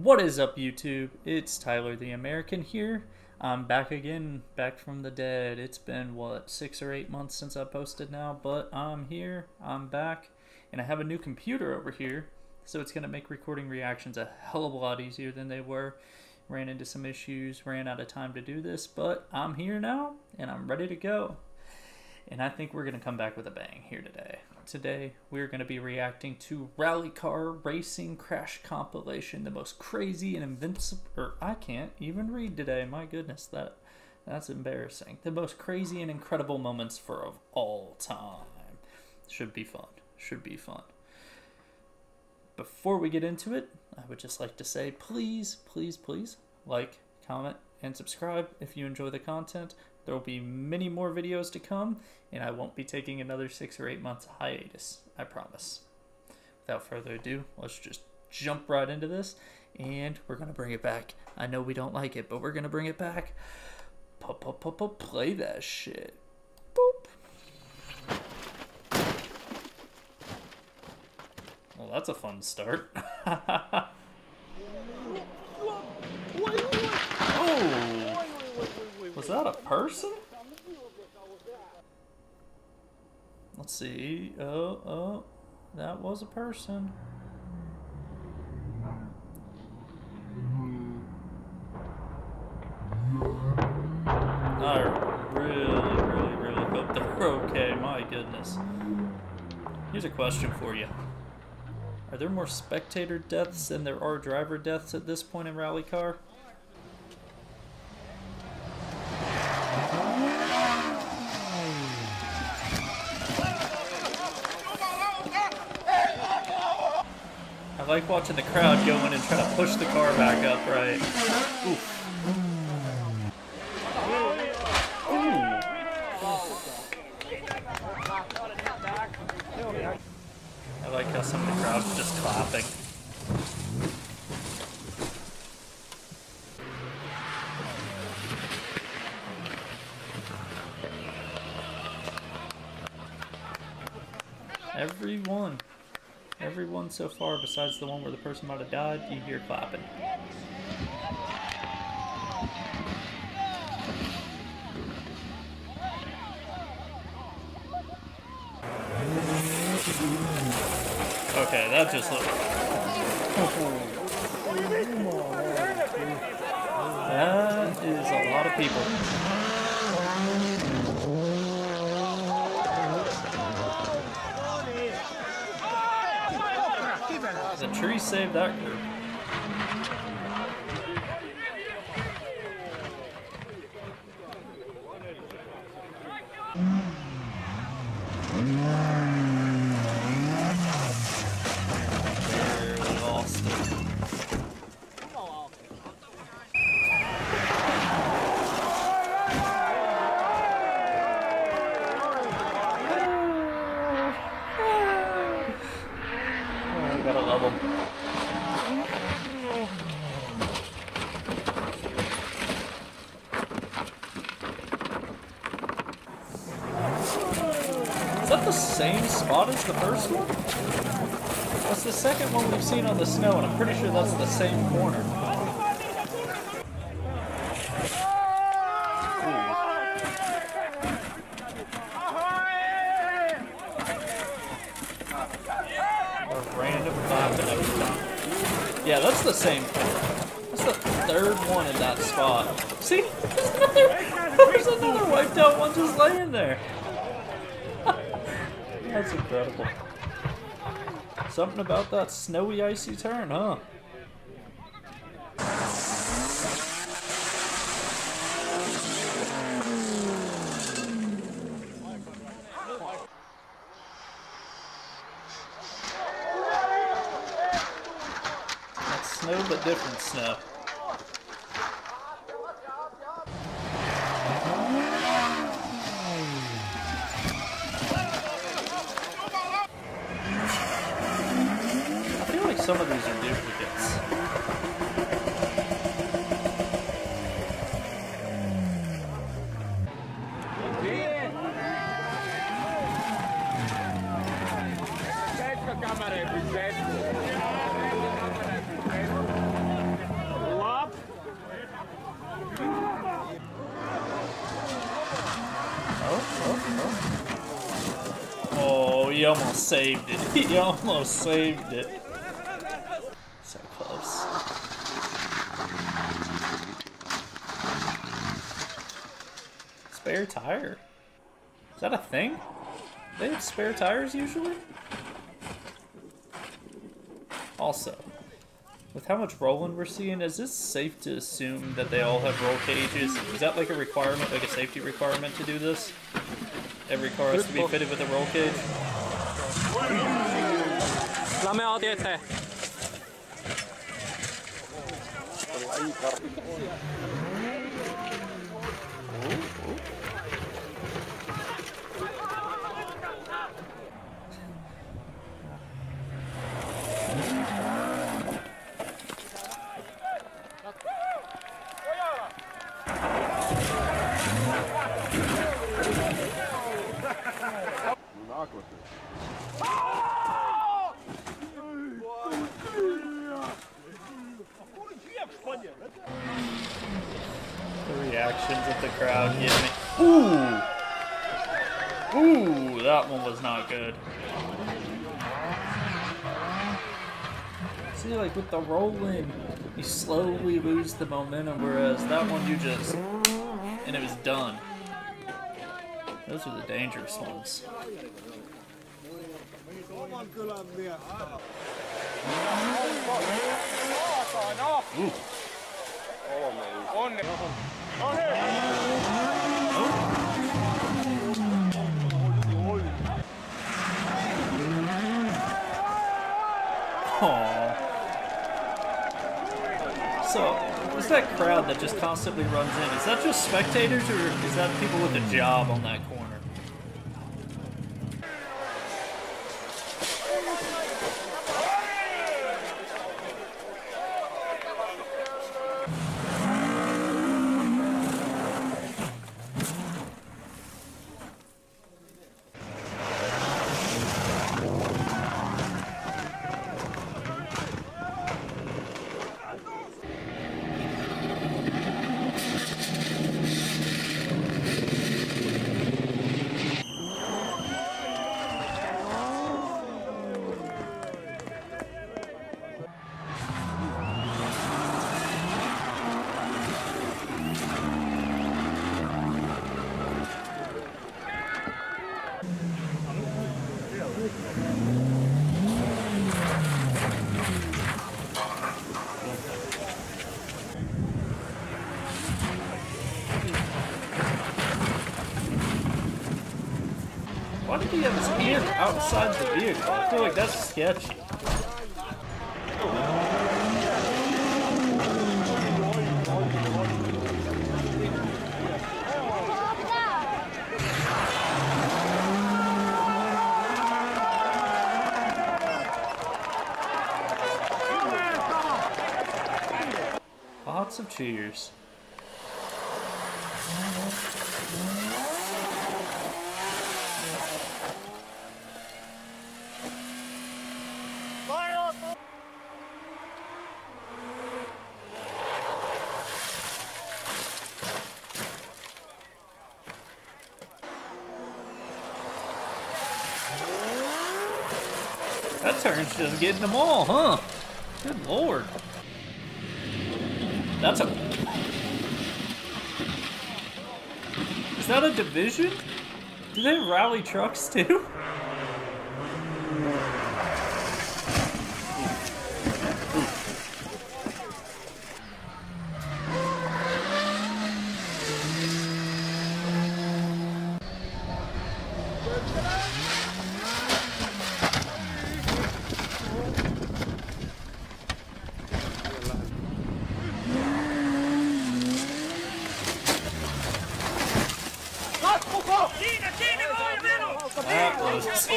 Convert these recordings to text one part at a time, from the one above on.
What is up, YouTube? It's Tyler the American here. I'm back again, back from the dead. It's been, what, six or eight months since I posted now, but I'm here, I'm back, and I have a new computer over here, so it's going to make recording reactions a hell of a lot easier than they were. Ran into some issues, ran out of time to do this, but I'm here now, and I'm ready to go. And I think we're going to come back with a bang here today. Today, we're going to be reacting to Rally Car Racing Crash Compilation, the most crazy and invincible, or I can't even read today, my goodness, that that's embarrassing. The most crazy and incredible moments for of all time. Should be fun. Should be fun. Before we get into it, I would just like to say please, please, please like, comment, and subscribe if you enjoy the content. There will be many more videos to come, and I won't be taking another six or eight months hiatus, I promise. Without further ado, let's just jump right into this, and we're going to bring it back. I know we don't like it, but we're going to bring it back. Play that shit. Boop. Well, that's a fun start. oh! Was that a person? Let's see. Oh, oh, that was a person. I really, really, really hope they're okay. My goodness. Here's a question for you. Are there more spectator deaths than there are driver deaths at this point in Rally Car? Like watching the crowd go in and try to push the car back up, right? I like how some of the crowd's just clapping. Everyone. Everyone so far, besides the one where the person might have died, you hear clapping. Okay, that just looked... that is a lot of people. The tree saved that group. Is that the same spot as the first one? That's the second one we've seen on the snow, and I'm pretty sure that's the same corner. Yeah, that's the same corner. That's the third one in that spot. See? There's another, there's another wiped out one just laying there. That's incredible. Something about that snowy, icy turn, huh? That's snow, but different snow. some of these are duplicates. He almost saved it. He almost saved it. So close. Spare tire. Is that a thing? They have spare tires usually? Also, with how much rolling we're seeing, is this safe to assume that they all have roll cages? Is that like a requirement, like a safety requirement to do this? Every car has to be fitted with a roll cage? La me oot eteen. The reactions of the crowd get me. Ooh! Ooh, that one was not good. See, like with the rolling, you slowly lose the momentum, whereas that one you just. and it was done. Those are the dangerous ones. Ooh. So, is that crowd that just constantly runs in, is that just spectators or is that people with a job on that corner? Why did he have his hand outside the vehicle? I feel like that's sketchy. Lots of cheers. That turn's just getting them all, huh? Good lord. That's a. Is that a division? Do they rally trucks too? That was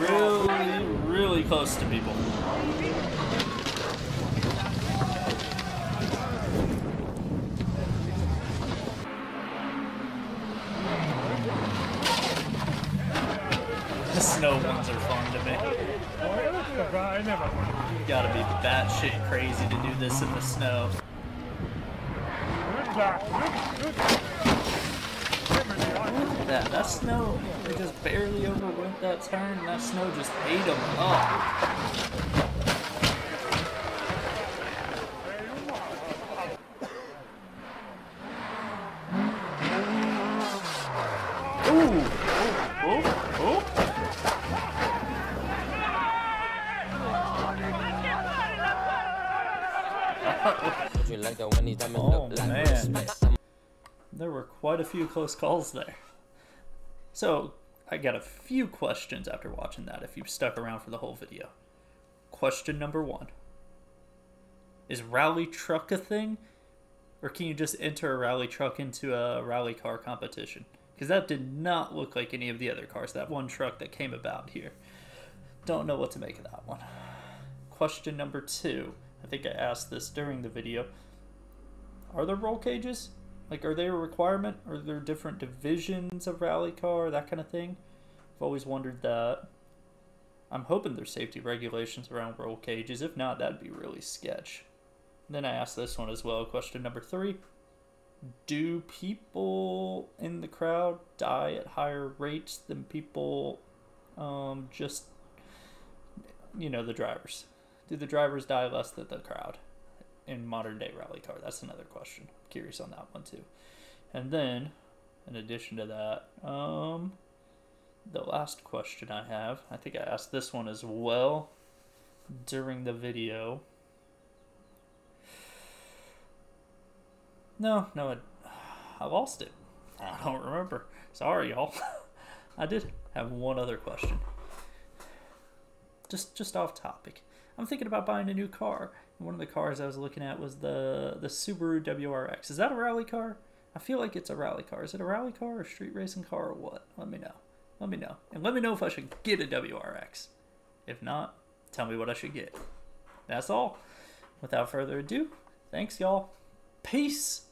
really, really close to people. The snow ones are fun to me. You gotta be batshit crazy to do this in the snow. That. That snow it just barely overwent that turn. And that snow just ate them up. Ooh! Oh, oh, oh. Oh man, there were quite a few close calls there. So, I got a few questions after watching that if you've stuck around for the whole video. Question number one Is rally truck a thing? Or can you just enter a rally truck into a rally car competition? Because that did not look like any of the other cars, that one truck that came about here. Don't know what to make of that one. Question number two. I think I asked this during the video. Are there roll cages? Like, are they a requirement? Are there different divisions of rally car, that kind of thing? I've always wondered that. I'm hoping there's safety regulations around roll cages. If not, that'd be really sketch. Then I asked this one as well. Question number three Do people in the crowd die at higher rates than people um, just, you know, the drivers? Do the drivers die less than the crowd in modern day rally car? That's another question. curious on that one too. And then, in addition to that, um, the last question I have, I think I asked this one as well during the video. No, no, I, I lost it. I don't remember. Sorry, y'all. I did have one other question. Just, just off topic. I'm thinking about buying a new car. And one of the cars I was looking at was the the Subaru WRX. Is that a rally car? I feel like it's a rally car. Is it a rally car or a street racing car or what? Let me know. Let me know. And let me know if I should get a WRX. If not, tell me what I should get. That's all. Without further ado, thanks y'all. Peace.